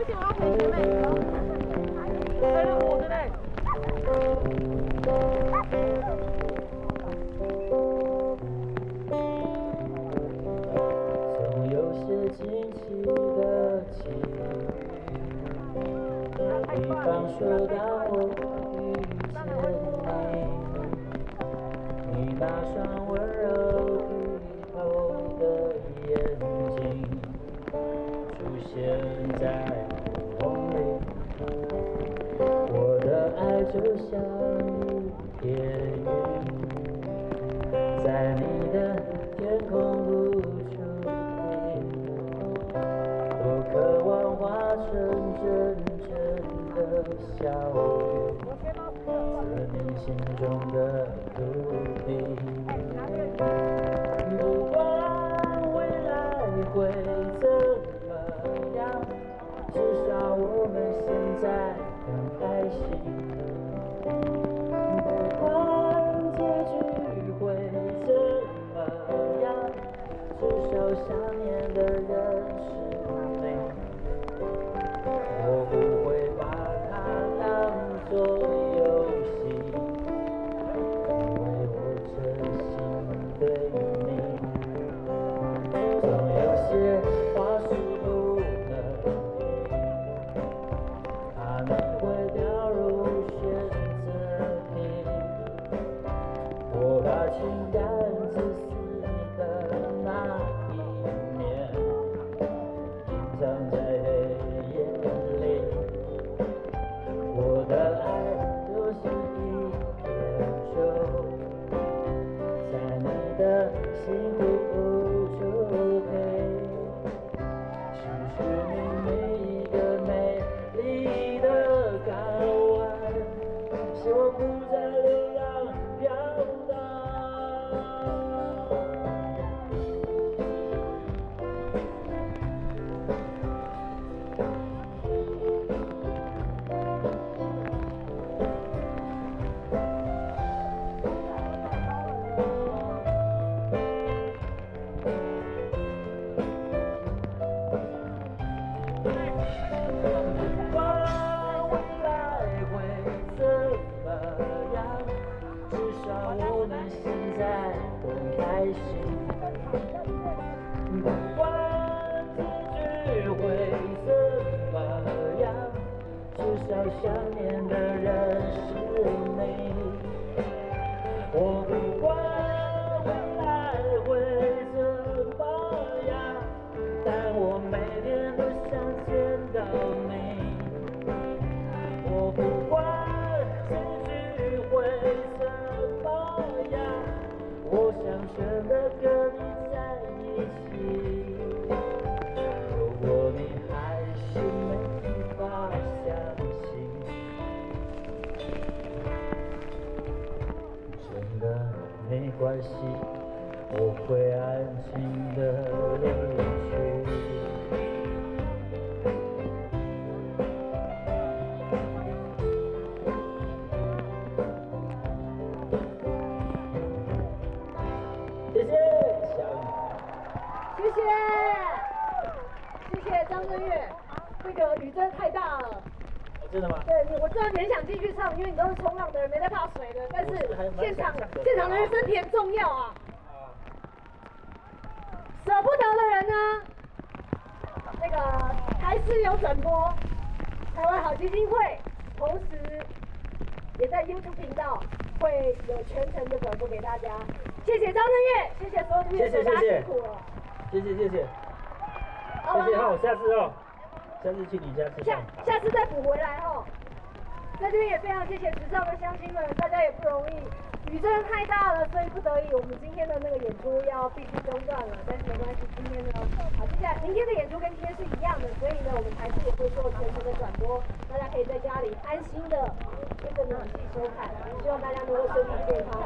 不行，我要回前面了。来了，我的嘞。总有些惊奇的际遇，比方说当我遇见你，你那双温就像一片云，在你的天空不出地，我渴望化成阵阵的小雨，做你心中的土地。不管未来会怎么样，至少我们现在开心。不管结局会怎么样，至少想念的人是你。我不会把它当作情感自私的那一面隐藏在黑夜里，我的爱就是一片舟，在你的幸不管现在很开心。不管结局会怎么样，至少想念的没关系，我会安静的离去。谢谢小雨。谢谢，谢谢张震岳，这个雨真的太大了。哦真的吗？对你，我知道你很想继续唱，因为你都是冲浪的人，没在怕水的。但是现场现场的人身体很重要啊，啊，舍不得的人呢，那个还是有转播台湾好基金会，同时也在 YouTube 频道会有全程的转播给大家。谢谢张震岳，谢谢所有的乐手，大家谢谢谢谢辛苦了。谢谢谢谢好吧谢谢，好，下次哦，下次去你家下。下次再补回来哦。在这边也非常谢谢时尚的乡亲们，大家也不容易，雨真的太大了，所以不得已我们今天的那个演出要必须中断了。但是没关系，今天呢，好，接下来明天的演出跟今天是一样的，所以呢，我们还是也会做全程的转播，大家可以在家里安心的跟着暖气收看，希望大家能够身体健康。